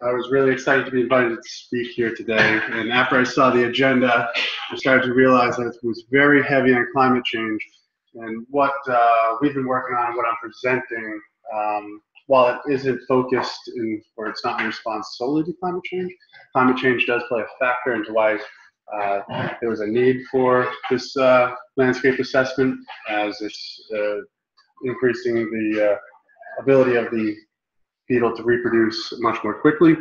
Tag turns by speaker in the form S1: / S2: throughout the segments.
S1: I was really excited to be invited to speak here today. And after I saw the agenda, I started to realize that it was very heavy on climate change. And what uh, we've been working on, what I'm presenting, um, while it isn't focused in, or it's not in response solely to climate change, climate change does play a factor into why uh, there was a need for this uh, landscape assessment as it's uh, increasing the uh, ability of the beetle to reproduce much more quickly,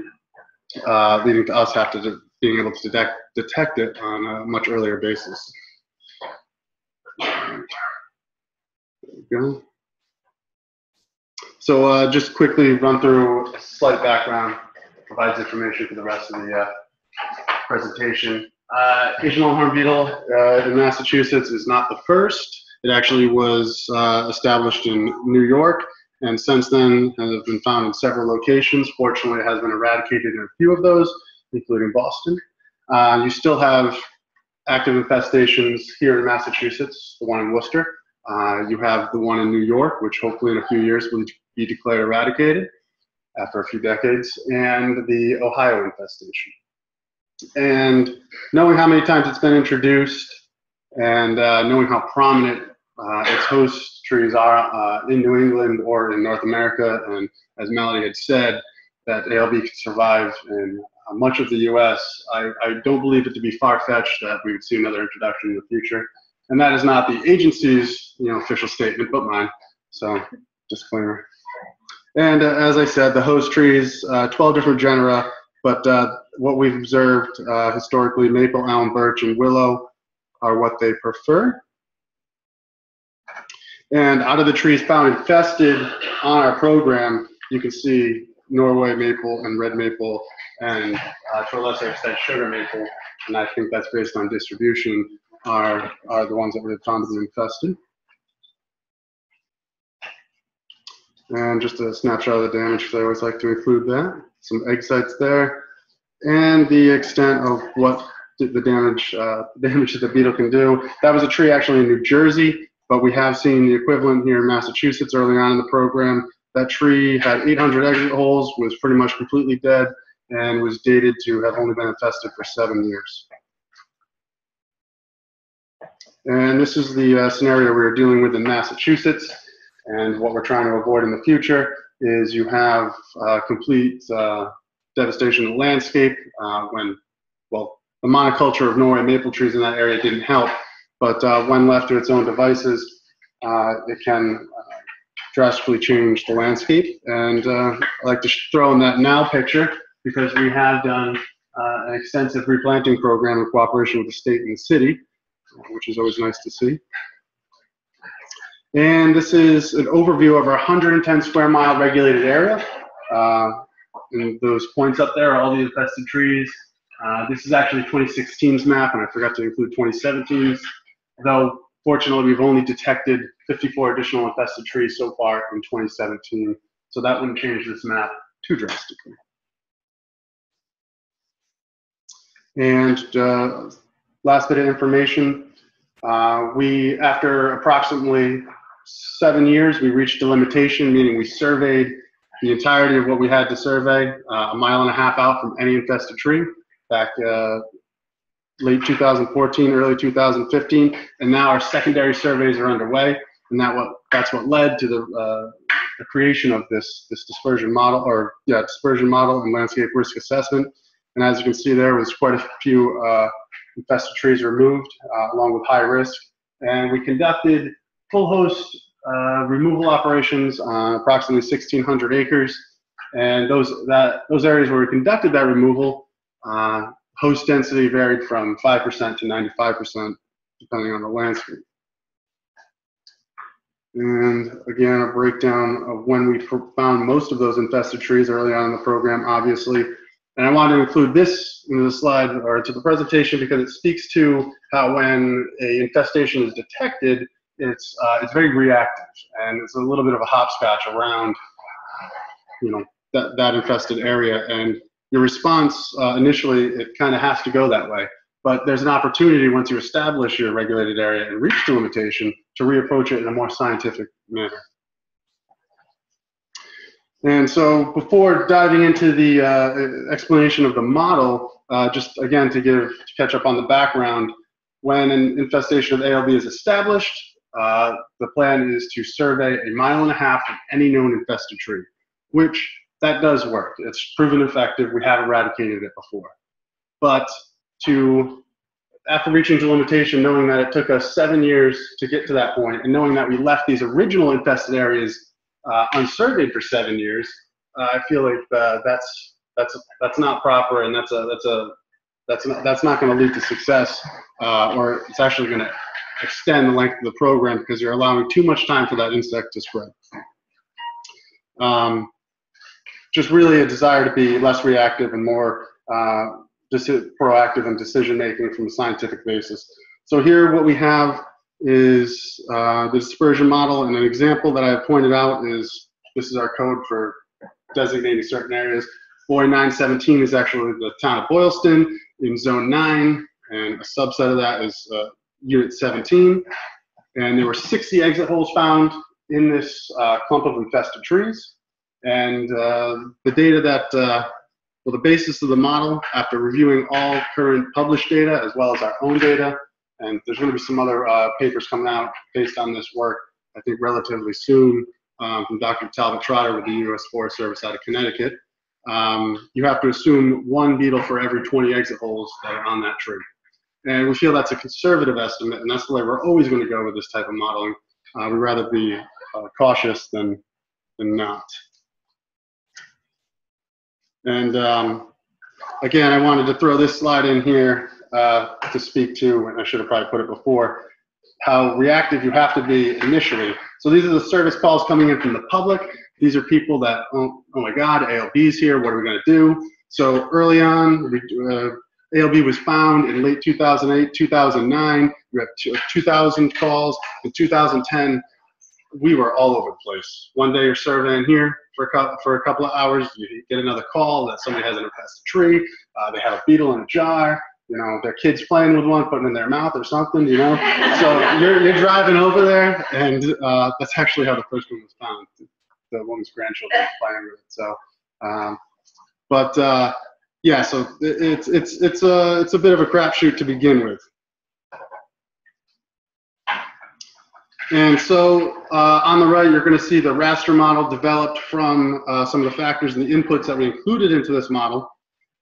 S1: uh, leading to us have to being able to detect, detect it on a much earlier basis. Go. So uh, just quickly run through a slight background, provides information for the rest of the uh, presentation. Uh, Asian longhorn beetle uh, in Massachusetts is not the first. It actually was uh, established in New York and since then has been found in several locations. Fortunately, it has been eradicated in a few of those, including Boston. Uh, you still have active infestations here in Massachusetts, the one in Worcester. Uh, you have the one in New York, which hopefully in a few years will be declared eradicated after a few decades, and the Ohio infestation. And knowing how many times it's been introduced and uh, knowing how prominent uh, its host trees are uh, in New England or in North America. And as Melody had said, that ALB can survive in uh, much of the US. I, I don't believe it to be far fetched that we would see another introduction in the future. And that is not the agency's you know, official statement, but mine. So, disclaimer. And uh, as I said, the host trees, uh, 12 different genera, but uh, what we've observed historically, maple, elm, birch, and willow are what they prefer. And out of the trees found infested on our program, you can see Norway maple and red maple and uh, to a lesser extent sugar maple. And I think that's based on distribution are, are the ones that were found to be infested. And just a snapshot of the damage, because I always like to include that. Some egg sites there. And the extent of what the damage, uh, damage that the beetle can do. That was a tree actually in New Jersey but we have seen the equivalent here in Massachusetts early on in the program. That tree had 800 exit holes, was pretty much completely dead, and was dated to have only been infested for seven years. And this is the uh, scenario we are dealing with in Massachusetts. And what we're trying to avoid in the future is you have uh, complete uh, devastation of the landscape uh, when, well, the monoculture of Norway maple trees in that area didn't help, but uh, when left to its own devices, uh, it can uh, drastically change the landscape. And uh, I like to throw in that now picture because we have done uh, an extensive replanting program in cooperation with the state and the city, which is always nice to see. And this is an overview of our 110 square mile regulated area. Uh, and those points up there are all the infested trees. Uh, this is actually 2016's map, and I forgot to include 2017's though fortunately we've only detected 54 additional infested trees so far in 2017, so that wouldn't change this map too drastically. And uh, last bit of information, uh, we, after approximately seven years, we reached delimitation, meaning we surveyed the entirety of what we had to survey, uh, a mile and a half out from any infested tree back uh, late 2014, early 2015, and now our secondary surveys are underway, and that what that's what led to the, uh, the creation of this this dispersion model or yeah dispersion model and landscape risk assessment. And as you can see, there was quite a few uh, infested trees removed uh, along with high risk, and we conducted full host uh, removal operations on approximately 1,600 acres. And those that those areas where we conducted that removal uh, host density varied from 5% to 95% depending on the landscape. And again, a breakdown of when we found most of those infested trees early on in the program, obviously. And I wanted to include this in the slide or to the presentation because it speaks to how when a infestation is detected, it's, uh, it's very reactive and it's a little bit of a hopscotch around, you know, that, that infested area. And your response uh, initially, it kind of has to go that way. But there's an opportunity once you establish your regulated area and reach delimitation to reapproach it in a more scientific manner. And so before diving into the uh, explanation of the model, uh, just again to give to catch up on the background, when an infestation of ALB is established, uh, the plan is to survey a mile and a half of any known infested tree, which that does work. It's proven effective. We have eradicated it before. But to, after reaching delimitation, knowing that it took us seven years to get to that point, and knowing that we left these original infested areas uh, unsurveyed for seven years, uh, I feel like uh, that's that's that's not proper, and that's a that's a that's not, that's not going to lead to success, uh, or it's actually going to extend the length of the program because you're allowing too much time for that insect to spread. Um, just really a desire to be less reactive and more uh, proactive in decision making from a scientific basis. So here what we have is uh, the dispersion model and an example that I have pointed out is this is our code for designating certain areas. Boy 917 is actually the town of Boylston in zone 9 and a subset of that is uh, unit 17. And there were 60 exit holes found in this uh, clump of infested trees. And uh, the data that, uh, well, the basis of the model, after reviewing all current published data as well as our own data, and there's going to be some other uh, papers coming out based on this work, I think relatively soon, um, from Dr. Talbot Trotter with the U.S. Forest Service out of Connecticut. Um, you have to assume one beetle for every 20 exit holes that are on that tree. And we feel that's a conservative estimate, and that's the way we're always going to go with this type of modeling. Uh, we'd rather be uh, cautious than, than not. And um, again, I wanted to throw this slide in here uh, to speak to, and I should have probably put it before, how reactive you have to be initially. So these are the service calls coming in from the public. These are people that, oh, oh my God, ALB's here, what are we gonna do? So early on, we, uh, ALB was found in late 2008, 2009. We have 2,000 calls. In 2010, we were all over the place. One day you're surveying here for a, couple, for a couple of hours, you get another call that somebody has an infested tree, uh, they have a beetle in a jar, you know, their kid's playing with one, putting in their mouth or something, you know. so you're, you're driving over there, and uh, that's actually how the first one was found. The woman's grandchildren playing with it. So, um, but uh, yeah, so it's it's it's a it's a bit of a crapshoot to begin with. And so uh, on the right, you're going to see the raster model developed from uh, some of the factors and the inputs that we included into this model.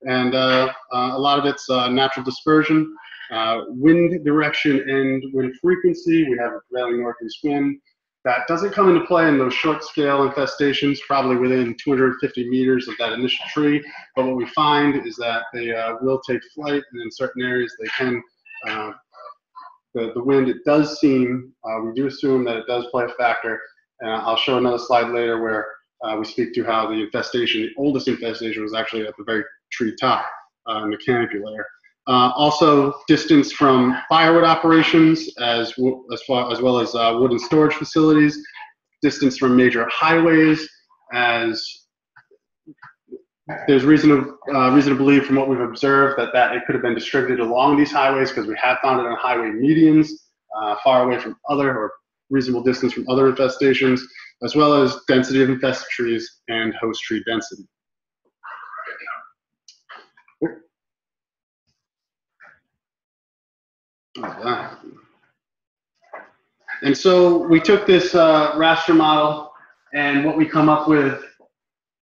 S1: And uh, uh a lot of it's uh, natural dispersion, uh, wind direction, and wind frequency. We have a prevailing northeast wind. That doesn't come into play in those short scale infestations, probably within 250 meters of that initial tree. But what we find is that they will take flight, and in certain areas they can the, the wind, it does seem, uh, we do assume that it does play a factor. And I'll show another slide later where uh, we speak to how the infestation, the oldest infestation was actually at the very tree top uh, in the canopy layer. Uh, also, distance from firewood operations as, as, far, as well as uh, wood and storage facilities, distance from major highways as there's reason to uh, reason to believe from what we've observed that that it could have been distributed along these highways because we have found it on highway medians, uh, far away from other or reasonable distance from other infestations, as well as density of infested trees and host tree density. And so we took this uh, raster model, and what we come up with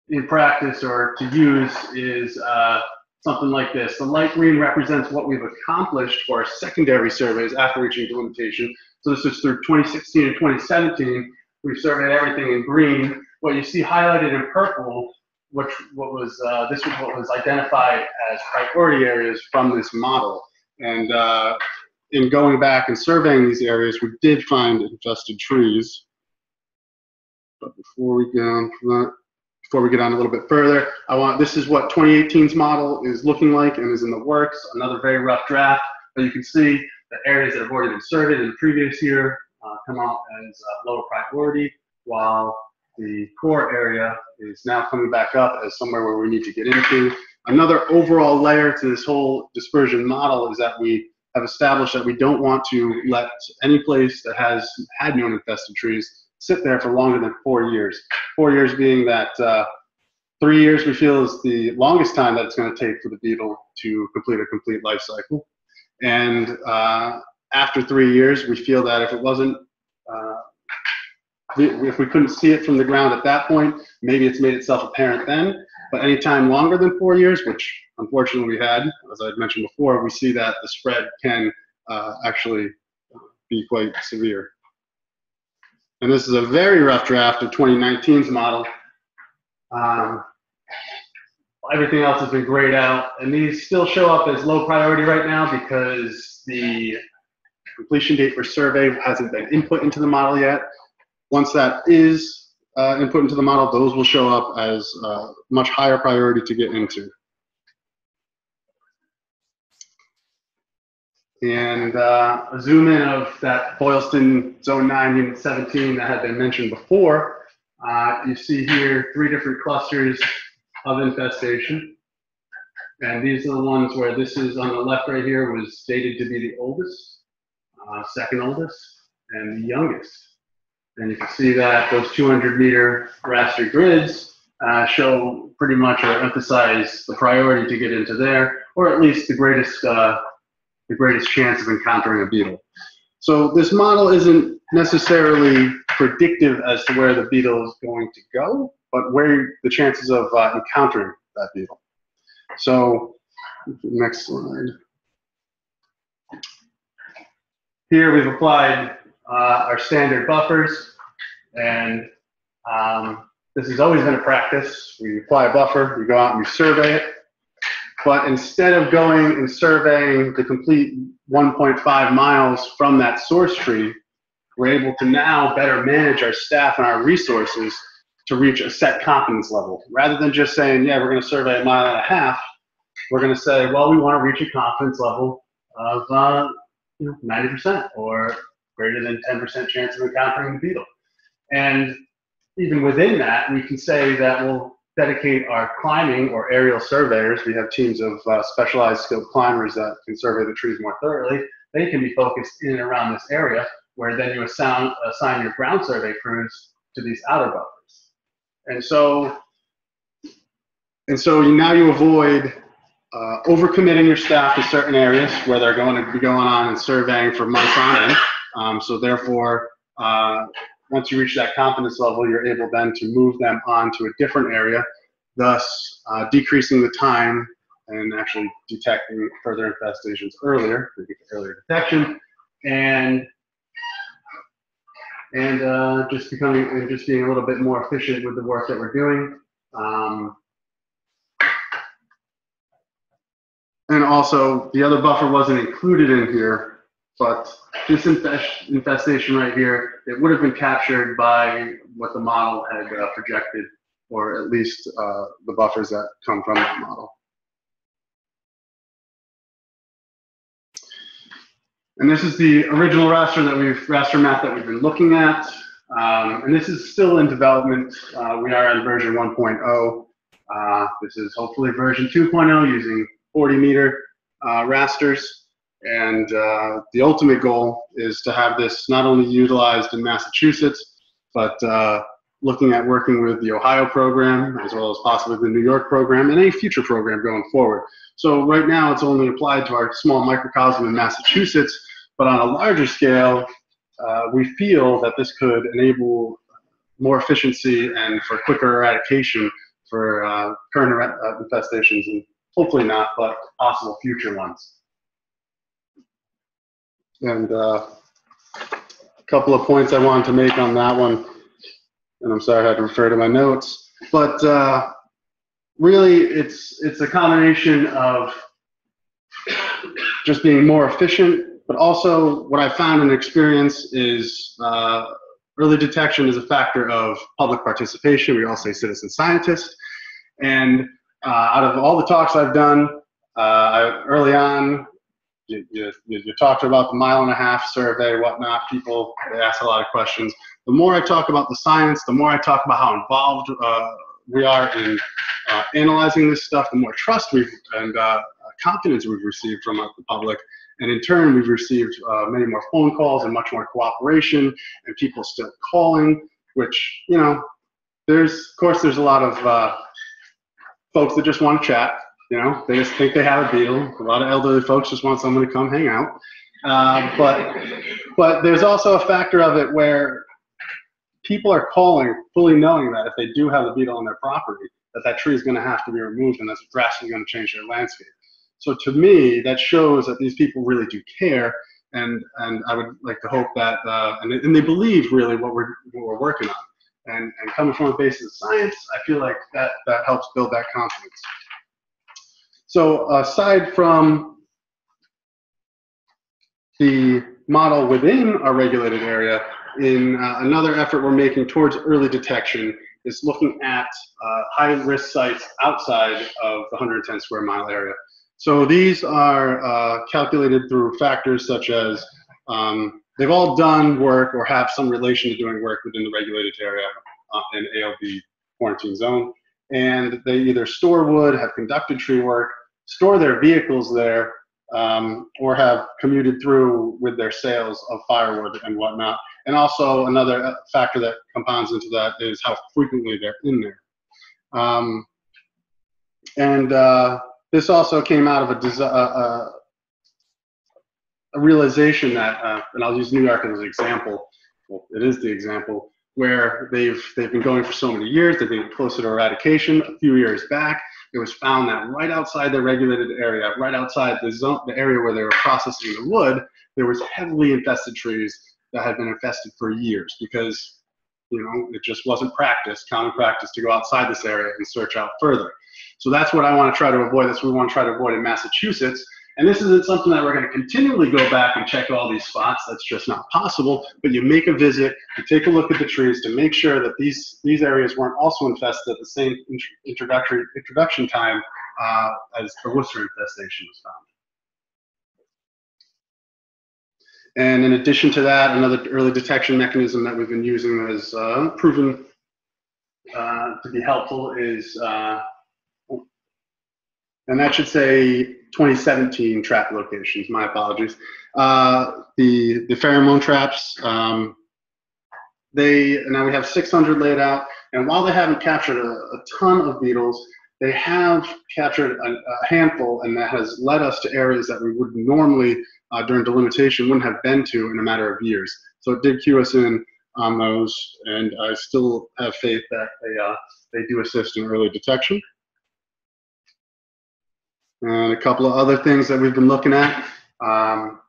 S1: in practice or to use is uh, something like this. The light green represents what we've accomplished for our secondary surveys after reaching delimitation. So this is through 2016 and 2017. We've surveyed everything in green. What you see highlighted in purple, which what was uh, this was what was identified as priority areas from this model. And uh, in going back and surveying these areas, we did find infested trees. But before we go on from that, before we get on a little bit further, I want this is what 2018's model is looking like and is in the works. Another very rough draft, but you can see the areas that have already been surveyed in the previous year uh, come out as uh, lower priority, while the core area is now coming back up as somewhere where we need to get into. Another overall layer to this whole dispersion model is that we have established that we don't want to let any place that has had known infested trees sit there for longer than four years. Four years being that uh, three years we feel is the longest time that it's going to take for the beetle to complete a complete life cycle. And uh, after three years, we feel that if it wasn't, uh, if we couldn't see it from the ground at that point, maybe it's made itself apparent then. But any time longer than four years, which unfortunately we had, as I mentioned before, we see that the spread can uh, actually be quite severe. And this is a very rough draft of 2019's model. Um, everything else has been grayed out, and these still show up as low priority right now because the completion date for survey hasn't been input into the model yet. Once that is uh, input into the model, those will show up as uh, much higher priority to get into. And uh, a zoom in of that Boylston Zone 9 Unit 17 that had been mentioned before. Uh, you see here three different clusters of infestation. And these are the ones where this is on the left right here was stated to be the oldest, uh, second oldest, and the youngest. And you can see that those 200 meter raster grids uh, show pretty much or emphasize the priority to get into there, or at least the greatest uh, the greatest chance of encountering a beetle. So this model isn't necessarily predictive as to where the beetle is going to go, but where the chances of uh, encountering that beetle. So next slide. Here we've applied uh, our standard buffers, and um, this has always been a practice. We apply a buffer, we go out and we survey it, but instead of going and surveying the complete 1.5 miles from that source tree, we're able to now better manage our staff and our resources to reach a set confidence level. Rather than just saying, yeah, we're going to survey a mile and a half, we're going to say, well, we want to reach a confidence level of uh, you know, 90% or greater than 10% chance of encountering the beetle. And even within that, we can say that we'll dedicate our climbing or aerial surveyors. We have teams of uh, specialized skilled climbers that can survey the trees more thoroughly. They can be focused in and around this area, where then you assign, assign your ground survey crews to these outer buffers. And so, and so now you avoid uh, overcommitting your staff to certain areas where they're going to be going on and surveying for months on end. Um, so therefore, uh, once you reach that confidence level, you're able then to move them on to a different area, thus uh, decreasing the time and actually detecting further infestations earlier, earlier detection, and and uh, just becoming and just being a little bit more efficient with the work that we're doing. Um, and also, the other buffer wasn't included in here, but this infestation right here, it would have been captured by what the model had uh, projected, or at least uh, the buffers that come from that model. And this is the original raster that we've raster map that we've been looking at. Um, and this is still in development. Uh, we are on version 1.0. Uh, this is hopefully version 2.0 using 40 meter uh, rasters. And uh, the ultimate goal is to have this not only utilized in Massachusetts, but uh, looking at working with the Ohio program as well as possibly the New York program and any future program going forward. So right now it's only applied to our small microcosm in Massachusetts, but on a larger scale, uh, we feel that this could enable more efficiency and for quicker eradication for uh, current uh, infestations and hopefully not, but possible future ones. And uh, a couple of points I wanted to make on that one, and I'm sorry I had to refer to my notes, but uh, really it's it's a combination of just being more efficient, but also what I found in experience is uh, early detection is a factor of public participation. We all say citizen scientist, and uh, out of all the talks I've done, uh, I, early on, you, you, you talked about the mile and a half survey, whatnot. People, they ask a lot of questions. The more I talk about the science, the more I talk about how involved uh, we are in uh, analyzing this stuff, the more trust we've and uh, confidence we've received from the public. And in turn, we've received uh, many more phone calls and much more cooperation, and people still calling, which, you know, there's, of course, there's a lot of uh, folks that just want to chat. You know, they just think they have a deal. A lot of elderly folks just want someone to come hang out. Uh, but, but there's also a factor of it where people are calling fully knowing that if they do have a beetle on their property, that that tree is going to have to be removed and that's drastically going to change their landscape. So to me, that shows that these people really do care, and and I would like to hope that uh, and, and they believe really what we're what we're working on. And, and coming from a basis of science, I feel like that, that helps build that confidence. So aside from the model within our regulated area, in uh, another effort we're making towards early detection is looking at uh, high risk sites outside of the 110 square mile area. So these are uh, calculated through factors such as um, they've all done work or have some relation to doing work within the regulated area uh, in ALB quarantine zone. And they either store wood, have conducted tree work, store their vehicles there, um, or have commuted through with their sales of firewood and whatnot. And also another uh, factor that compounds into that is how frequently they're in there. Um, and uh, this also came out of a, uh, uh, a realization that, uh, and I'll use New York as an example. Well, it is the example where they've they've been going for so many years. They've been closer to eradication. A few years back, it was found that right outside the regulated area, right outside the zone, the area where they were processing the wood, there was heavily infested trees that had been infested for years because you know it just wasn't practice, common practice to go outside this area and search out further. So that's what I want to try to avoid. That's what we want to try to avoid in Massachusetts. And this isn't something that we're going to continually go back and check all these spots. That's just not possible. But you make a visit, you take a look at the trees to make sure that these these areas weren't also infested at the same introductory introduction time uh, as the Worcester infestation was found. And in addition to that, another early detection mechanism that we've been using that has uh, proven uh, to be helpful is uh, and that should say 2017 trap locations. My apologies. Uh, the the pheromone traps. Um, they now we have 600 laid out, and while they haven't captured a, a ton of beetles, they have captured a, a, handful, and that has led us to areas that we would normally uh, during delimitation wouldn't have been to in a matter of years. So it did cue us in on those, and I still have faith that they uh, they do assist in early detection. And a couple of other things that we've been looking at. Um,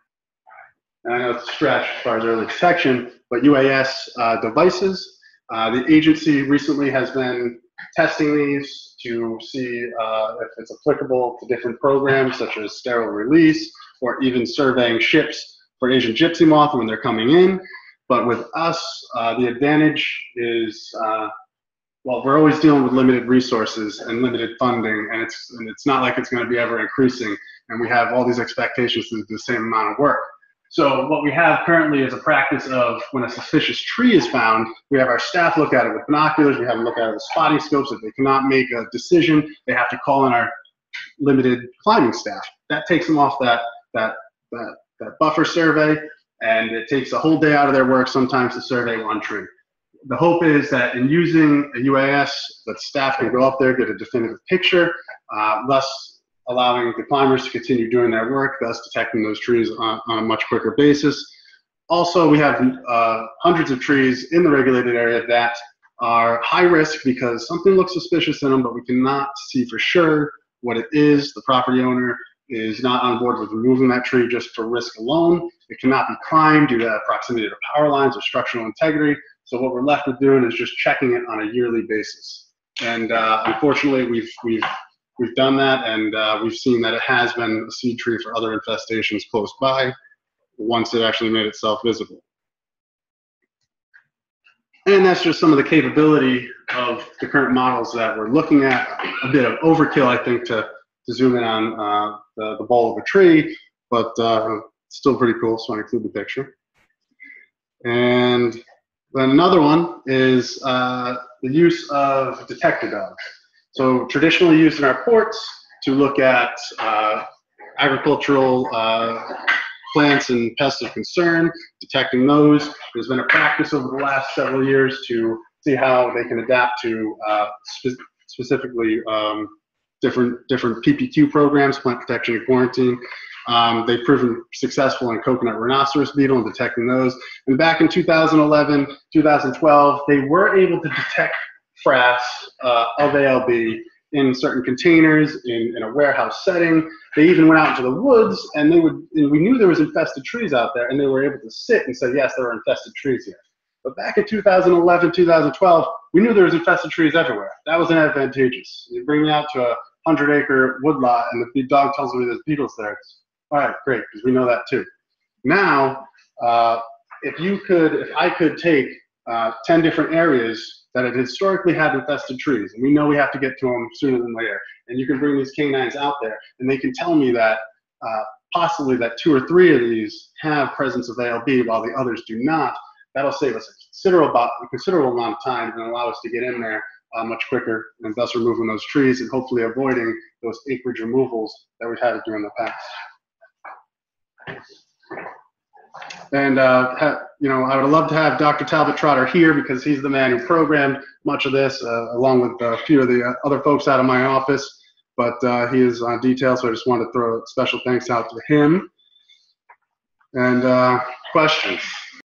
S1: and I know it's a stretch as far as early detection, but UAS uh, devices. Uh, the agency recently has been testing these to see uh, if it's applicable to different programs such as sterile release or even surveying ships for Asian gypsy moth when they're coming in. But with us, uh, the advantage is uh, well, we're always dealing with limited resources and limited funding, and it's and it's not like it's going to be ever increasing. And we have all these expectations to do the same amount of work. So what we have currently is a practice of when a suspicious tree is found, we have our staff look at it with binoculars, we have them look at it with spotting scopes. If they cannot make a decision, they have to call in our limited climbing staff. That takes them off that that that, that buffer survey, and it takes a whole day out of their work sometimes to survey one tree the hope is that in using a UAS, that staff can go up there, get a definitive picture, uh, thus allowing the climbers to continue doing their work, thus detecting those trees on, on a much quicker basis. Also, we have uh, hundreds of trees in the regulated area that are high risk because something looks suspicious in them, but we cannot see for sure what it is. The property owner is not on board with removing that tree just for risk alone. It cannot be climbed due to proximity to power lines or structural integrity. So what we're left with doing is just checking it on a yearly basis. And uh, unfortunately, we've we've we've done that, and uh, we've seen that it has been a seed tree for other infestations close by once it actually made itself visible. And that's just some of the capability of the current models that we're looking at. A bit of overkill, I think, to, to zoom in on uh, the, the ball of a tree, but uh, still pretty cool, so I include the picture. And another one is uh, the use of detector dogs. So traditionally used in our ports to look at uh, agricultural uh, plants and pests of concern, detecting those. There's been a practice over the last several years to see how they can adapt to uh, spe- specifically um, different different PPQ programs, plant protection and quarantine. Um, they've proven successful in coconut rhinoceros beetle and detecting those. And back in 2011, 2012, they were able to detect frass uh, of ALB in certain containers in, in a warehouse setting. They even went out into the woods and they would, and we knew there was infested trees out there and they were able to sit and say, yes, there are infested trees here. But back in 2011, 2012, we knew there was infested trees everywhere. That was an advantageous. You bring me out to a 100 acre woodlot and the dog tells me there's beetles there. It's, all right, great, because we know that too. Now, uh, if you could, if I could take uh, 10 different areas that have historically had infested trees, and we know we have to get to them sooner than later, and you can bring these canines out there, and they can tell me that uh, possibly that two or three of these have presence of ALB while the others do not, that'll save us a considerable, a considerable amount of time and allow us to get in there uh, much quicker and thus removing those trees and hopefully avoiding those acreage removals that we've had during the past. And, uh, you know, I would love to have Dr. Talbot Trotter here because he's the man who programmed much of this, uh, along with a few of the uh, other folks out of my office. But uh, he is on detail, so I just wanted to throw a special thanks out to him. And uh, questions?